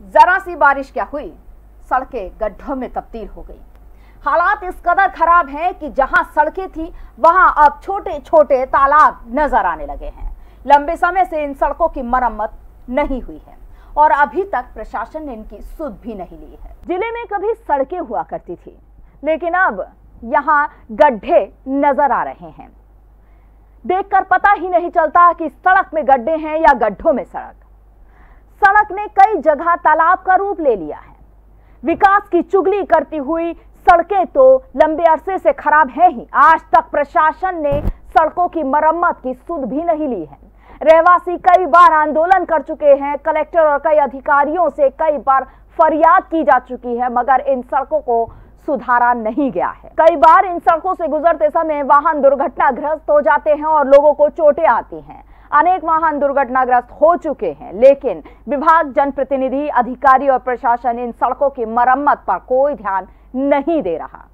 जरा सी बारिश क्या हुई? सड़कें गड्ढों में तब्दील हो गई। हालात इस कदर खराब हैं कि जहाँ सड़कें थी, वहाँ अब छोटे छोटे तालाब नज़र आने लगे हैं। लंबे समय से इन सड़कों की मरम्मत नहीं हुई है और अभी तक प्रशासन ने इनकी सुध भी नहीं ली है। ज़िले में कभी सड़कें हुआ करती थी, लेकिन अब यहाँ गड्ढे नज़र आ रहे हैं। देखकर पता ही नहीं चलता कि सड़क में गड्ढे हैं या गड्ढों में सड़क। सड़क ने कई जगह तालाब का रूप ले लिया है। विकास की चुगली करती हुई सड़कें तो लंबे अरसे से खराब है ही। आज तक प्रशासन ने सड़कों की मरम्मत की सुध भी नहीं ली है। रहवासी कई बार आंदोलन कर चुके हैं। कलेक्टर और कई अधिकारियों से कई बार फरियाद की जा चुकी है, मगर इन सड़कों को सुधारा नहीं गया है। कई बार इन सड़कों से गुजरते समय वाहन दुर्घटनाग्रस्त हो जाते हैं और लोगों को चोटें आती हैं। अनेक वाहन दुर्घटनाग्रस्त हो चुके हैं, लेकिन विभाग, जनप्रतिनिधि, अधिकारी और प्रशासन इन सड़कों की मरम्मत पर कोई ध्यान नहीं दे रहा।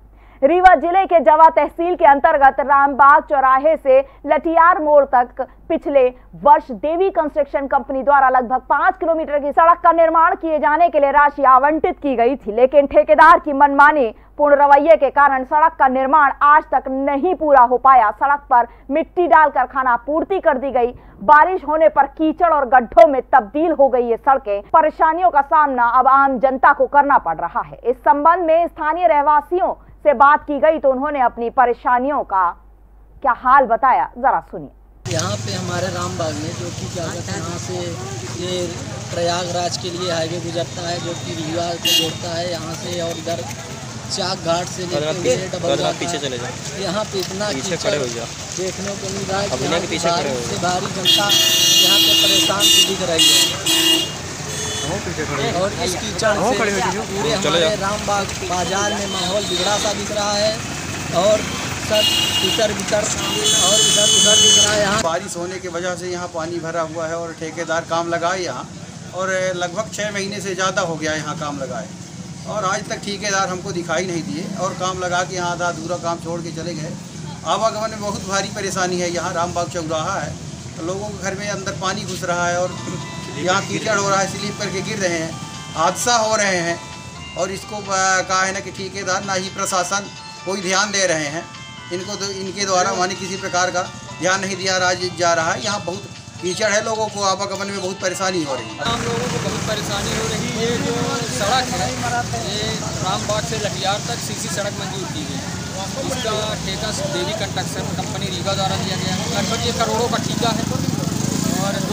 रीवा ज़िले के जवा तहसील के अंतर्गत रामबाग चौराहे से लटियार मोड़ तक पिछले वर्ष देवी कंस्ट्रक्शन कंपनी द्वारा लगभग पाँच किलोमीटर की सड़क का निर्माण किए जाने के लिए राशि आवंटित की गई थी, लेकिन ठेकेदार की मनमानी, पूर्ण रवैये के कारण सड़क का निर्माण आज तक नहीं पूरा हो पाया। सड़क पर मिट्टी डालकर खाना पूर्ति कर दी गई। बारिश होने पर कीचड़ और गड्ढों में तब्दील हो गई ये सड़कें। परेशानियों का सामना अब आम जनता को करना पड़ रहा है। इस संबंध में स्थानीय रहवासियों से बात की गई तो उन्होंने अपनी परेशानियों का क्या हाल बताया जरा सुनिए। यहाँ पे हमारे रामबाग में जो कि क्या कहते हैं यहाँ से ये प्रयागराज के लिए हाईवे गुजरता है जो कि रीवा को जोड़ता है यहाँ से और इधर चाक घाट से पीछे चले जाओ। यहाँ पे इतना पीछे खड़े हो जाओ। देखने को मिल रहा है पीछे भारी से भारी जनता यहाँ पे परेशान सी दिख रही है। और इस कीचड़ से पूरे हमारे रामबाग बाज़ार में माहौल बिगड़ा सा दिख रहा है और सब इतर बितर और इधर उधर दिख रहा है। यहाँ बारिश होने की वजह से यहाँ पानी भरा हुआ है और ठेकेदार काम लगाए यहाँ और लगभग छः महीने से ज़्यादा हो गया यहाँ काम लगाए। और आज तक ठेकेदार हमको दिखाई नहीं दिए और काम लगा के यहाँ आधा अधूरा काम छोड़ के चले गए। आवागमन में बहुत भारी परेशानी है। यहाँ रामबाग चौराहा है। तो लोगों के घर में अंदर पानी घुस रहा है और यहाँ कीचड़ हो रहा है, स्लिप करके गिर रहे हैं, हादसा हो रहे हैं और इसको कहा है ना कि ठेकेदार ना ही प्रशासन कोई ध्यान दे रहे हैं। इनको तो इनके द्वारा माने किसी प्रकार का ध्यान नहीं दिया जा रहा है। यहाँ बहुत कीचड़ है, लोगों को आवागमन में बहुत परेशानी हो रही है। आम लोगों को बहुत परेशानी हो रही है। जो सड़क है, ये रामबाग से लटियार तक सीसी सड़क मंजूर की गई। इसका ठेका देवी कंस्ट्रक्शन कंपनी रीवा द्वारा दिया गया लगभग ये करोड़ों का ठेका है।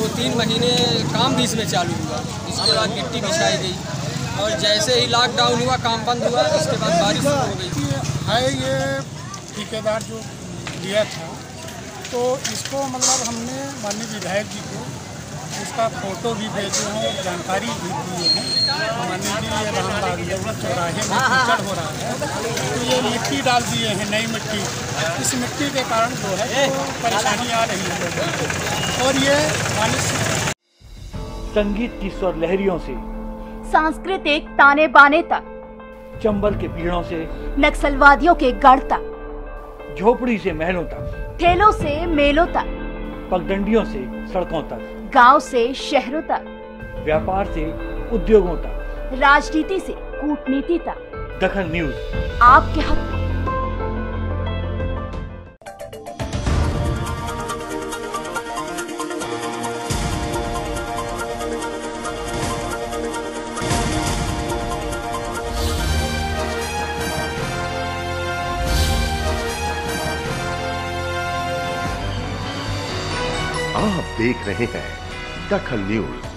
दो तीन महीने काम भी इसमें चालू हुआ। इसके बाद मिट्टी बिछाई गई। और जैसे ही लॉकडाउन हुआ, काम बंद हुआ उसके बाद बारिश हो गई। है ये ठेकेदार जो लिया था तो इसको मतलब हमने माननीय विधायक जी को उसका फ़ोटो भी भेजे हैं, जानकारी भी दिए हैं। माननीय जी, ये रामबाग चौराहे में हो रहा है। मिट्टी डाल दिए हैं नई मिट्टी। इस मिट्टी के कारण जो है तो परेशानी आ रही है और ये संगीत की स्वर लहरियों से सांस्कृतिक ताने बाने तक चंबल के पीड़ों से नक्सलवादियों के गढ़ तक झोपड़ी से महलों तक ठेलों से मेलों तक पगडंडियों से सड़कों तक गाँव से शहरों तक व्यापार से उद्योगों तक राजनीति से कूटनीति तक। दखल न्यूज़ आपके हक। आप देख रहे हैं दखल न्यूज़